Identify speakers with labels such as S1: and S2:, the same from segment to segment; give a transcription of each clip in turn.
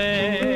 S1: é.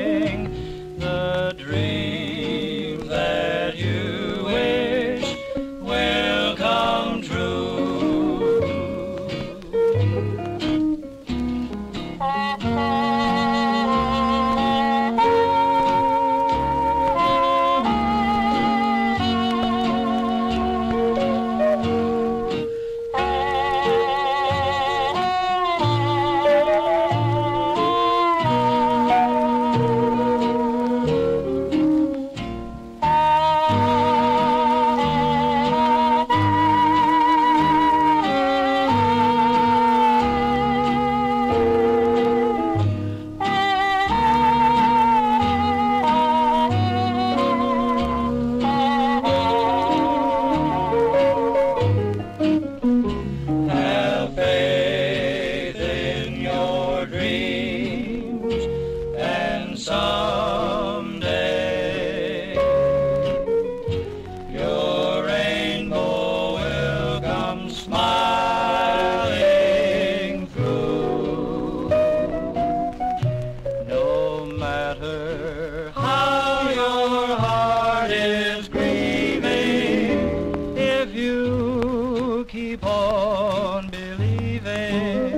S1: on believing.